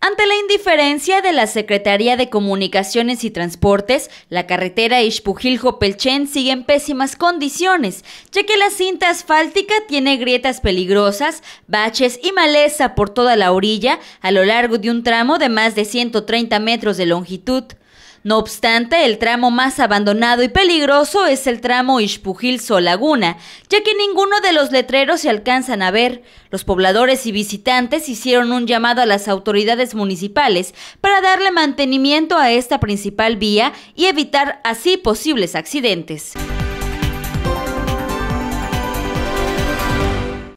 Ante la indiferencia de la Secretaría de Comunicaciones y Transportes, la carretera Ixpujil-Jopelchen sigue en pésimas condiciones, ya que la cinta asfáltica tiene grietas peligrosas, baches y maleza por toda la orilla a lo largo de un tramo de más de 130 metros de longitud. No obstante, el tramo más abandonado y peligroso es el tramo Ixpujil-Solaguna, ya que ninguno de los letreros se alcanzan a ver. Los pobladores y visitantes hicieron un llamado a las autoridades municipales para darle mantenimiento a esta principal vía y evitar así posibles accidentes.